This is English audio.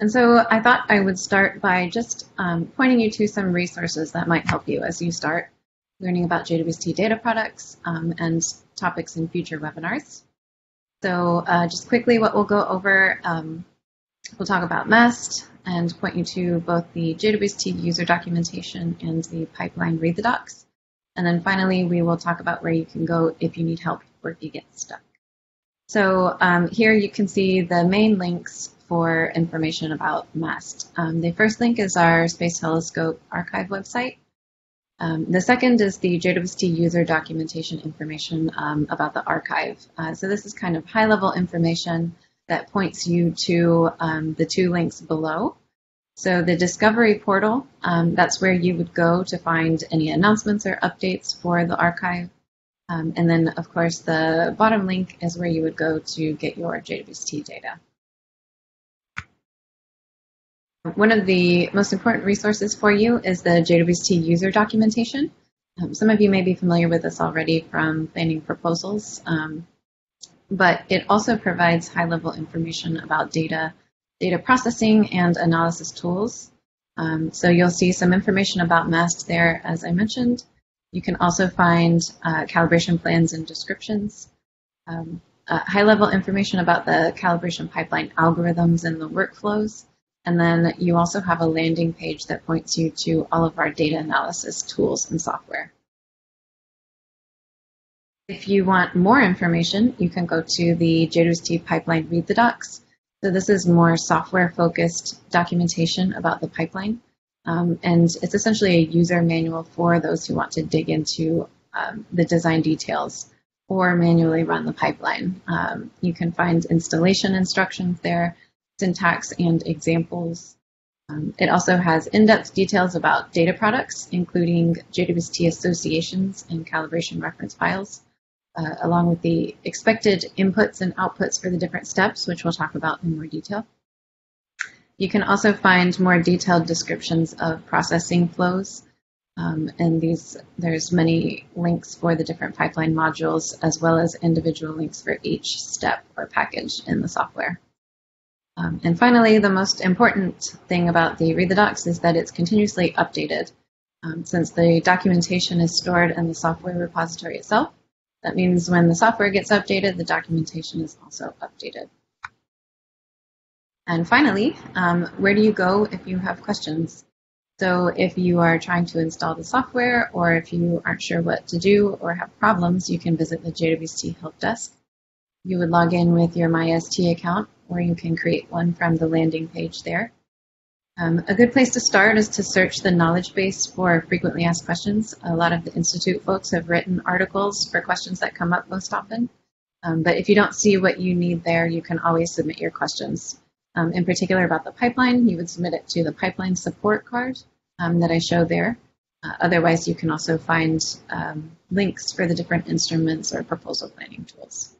And so I thought I would start by just um, pointing you to some resources that might help you as you start learning about JWST data products um, and topics in future webinars. So uh, just quickly what we'll go over, um, we'll talk about MAST and point you to both the JWST user documentation and the pipeline read the docs. And then finally, we will talk about where you can go if you need help or if you get stuck. So um, here you can see the main links for information about MAST. Um, the first link is our Space Telescope archive website. Um, the second is the JWST user documentation information um, about the archive. Uh, so this is kind of high-level information that points you to um, the two links below. So the Discovery portal, um, that's where you would go to find any announcements or updates for the archive. Um, and then, of course, the bottom link is where you would go to get your JWST data. One of the most important resources for you is the JWST user documentation. Um, some of you may be familiar with this already from planning proposals, um, but it also provides high-level information about data, data processing and analysis tools. Um, so you'll see some information about MAST there, as I mentioned. You can also find uh, calibration plans and descriptions, um, uh, high-level information about the calibration pipeline algorithms and the workflows, and then you also have a landing page that points you to all of our data analysis tools and software. If you want more information, you can go to the JWST pipeline read the docs. So this is more software focused documentation about the pipeline. Um, and it's essentially a user manual for those who want to dig into um, the design details or manually run the pipeline. Um, you can find installation instructions there syntax and examples. Um, it also has in-depth details about data products, including JWST associations and calibration reference files, uh, along with the expected inputs and outputs for the different steps, which we'll talk about in more detail. You can also find more detailed descriptions of processing flows. Um, and these, there's many links for the different pipeline modules, as well as individual links for each step or package in the software. Um, and finally, the most important thing about the Read the Docs is that it's continuously updated. Um, since the documentation is stored in the software repository itself, that means when the software gets updated, the documentation is also updated. And finally, um, where do you go if you have questions? So if you are trying to install the software or if you aren't sure what to do or have problems, you can visit the JWST Help Desk. You would log in with your MyST account or you can create one from the landing page there. Um, a good place to start is to search the knowledge base for frequently asked questions. A lot of the Institute folks have written articles for questions that come up most often. Um, but if you don't see what you need there, you can always submit your questions. Um, in particular about the pipeline, you would submit it to the pipeline support card um, that I show there. Uh, otherwise, you can also find um, links for the different instruments or proposal planning tools.